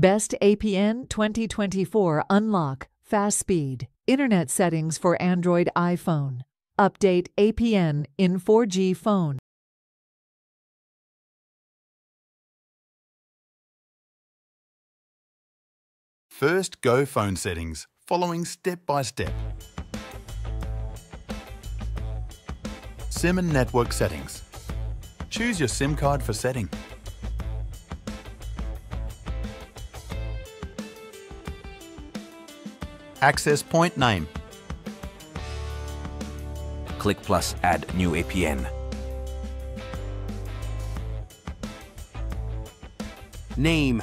Best APN 2024 Unlock Fast Speed. Internet settings for Android iPhone. Update APN in 4G phone. First, go phone settings, following step by step. SIM and network settings. Choose your SIM card for setting. Access point name. Click plus add new APN. Name.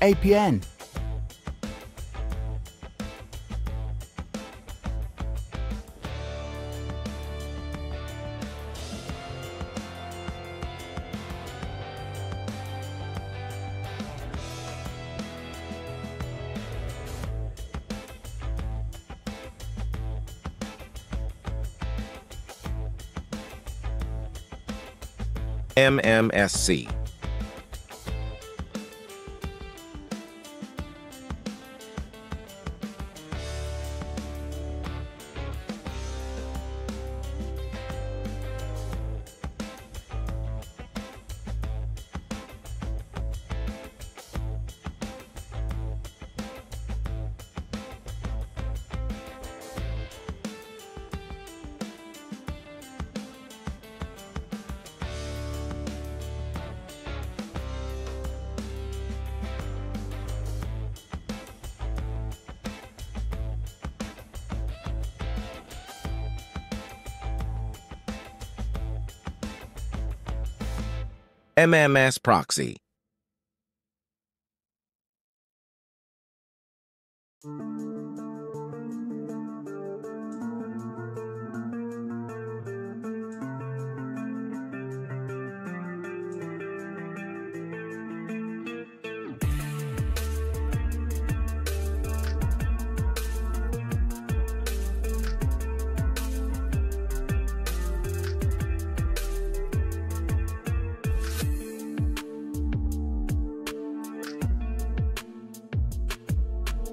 APN. MMSC. MMS proxy.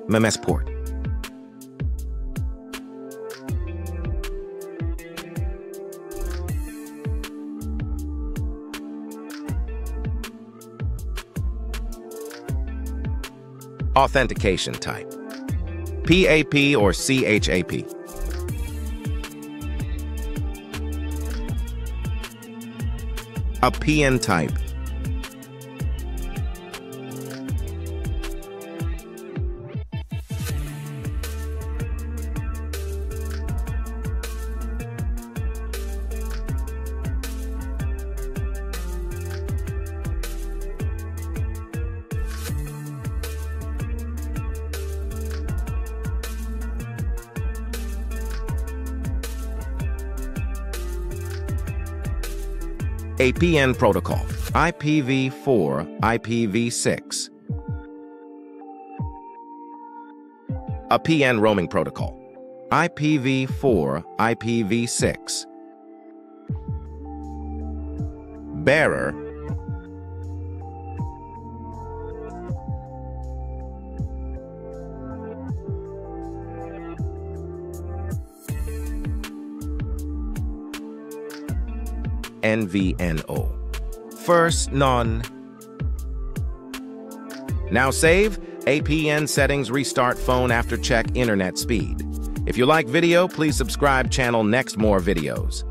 MMS port. Authentication type. PAP or CHAP. APN type. APN protocol, IPv4, IPv6. APN roaming protocol, IPv4, IPv6. Bearer, MVNO. First, none. Now save. APN settings restart phone after check internet speed. If you like video, please subscribe channel next more videos.